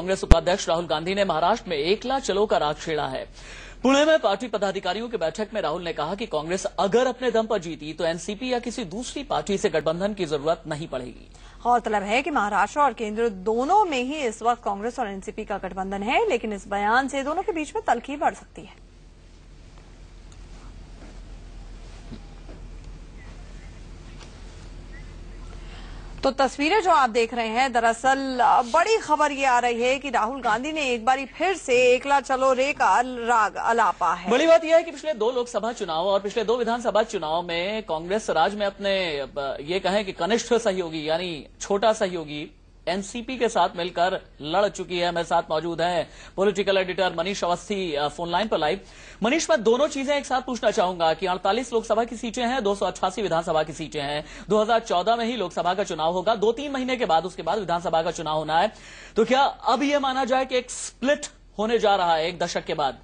कांग्रेस उपाध्यक्ष राहुल गांधी ने महाराष्ट्र में एकला चलो का राग छेड़ा है। पुणे में पार्टी पदाधिकारियों की बैठक में राहुल ने कहा कि कांग्रेस अगर अपने दम पर जीती तो एनसीपी या किसी दूसरी पार्टी से गठबंधन की ज़रूरत नहीं पड़ेगी। गौरतलब है कि महाराष्ट्र और केंद्र दोनों में ही इस वक्त कांग्रेस और एनसीपी का गठबंधन है, लेकिन इस बयान से दोनों के बीच में तलखी बढ़ सकती है। तो तस्वीरें जो आप देख रहे हैं, दरअसल बड़ी खबर ये आ रही है कि राहुल गांधी ने एक बारी फिर से एकला चलो रे का राग अलापा है। बड़ी बात यह है कि पिछले दो लोकसभा चुनाव और पिछले दो विधानसभा चुनाव में कांग्रेस राज में अपने ये कहें कि कनिष्ठ सहयोगी, यानी छोटा सहयोगी एनसीपी के साथ मिलकर लड़ चुकी है। मेरे साथ मौजूद है political editor Manish Awasthi phone line पर लाइव मनीष, मैं दोनों चीज़ें एक साथ पूछना चाहूँगा कि 48 लोकसभा की सीटें हैं, दो सौ अट्ठासी विधानसभा की सीटें हैं। 2014 में ही लोकसभा का चुनाव होगा। दो तीन महीने के बाद उसके बाद विधानसभा का चुनाव होना है। तो क्या अब यह माना जाए कि एक स्प्लिट होने जा रहा है एक दशक के बाद?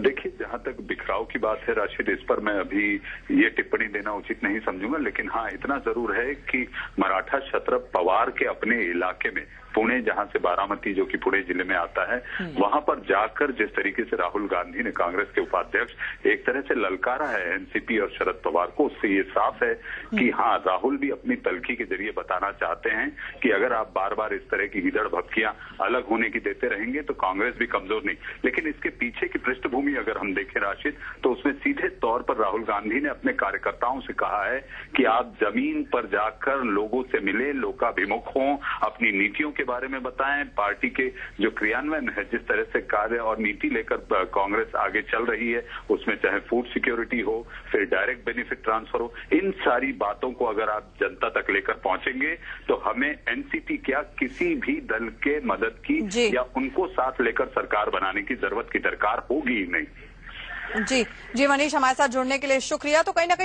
देखिए, जहाँ तक बिखराव की बात है राशिद, इस पर मैं अभी ये टिप्पणी देना उचित नहीं समझूँगा, लेकिन हाँ इतना ज़रूर है कि मराठा छत्र पवार के अपने इलाके में पुणे जहाँ से बारामती जो कि पुणे ज़िले में आता है हम्म। वहाँ पर जाकर जिस तरीके से राहुल गांधी ने कांग्रेस के उपाध्यक्ष एक तरह से ललकारा है एनसीपी और शरद पवार को उससे ये साफ़ है कि हम्म। हाँ राहुल भी अपनी तलखी के ज़रिए बताना चाहते हैं कि अगर आप बार बार इस तरह की हिदड़ भपकियाँ अलग होने की देते रहेंगे तो कांग्रेस भी कमज़ोर नहीं लेकिन इसके पीछे की पृष्ठभूमि अगर हम देखें राशिद तो उसमें सीधे तौर पर राहुल गांधी ने अपने कार्यकर्ताओं से कहा है कि आप ज़मीन पर जाकर लोगों से मिले लोकाभिमुख हों अपनी नीतियों के के बारे में बताएँ पार्टी के जो क्रियान्वयन है जिस तरह से कार्य और नीति लेकर कांग्रेस आगे चल रही है उसमें चाहे फ़ूड सिक्योरिटी हो फिर डायरेक्ट बेनिफिट ट्रांसफ़र हो इन सारी बातों को अगर आप जनता तक लेकर पहुँचेंगे तो हमें एनसीपी क्या किसी भी दल के मदद की या उनको साथ लेकर सरकार बनाने की ज़रूरत की दरकार होगी ही नहीं। जी। जी मनीष हमारे साथ जुड़ने के लिए शुक्रिया। तो कहीं ना कहीं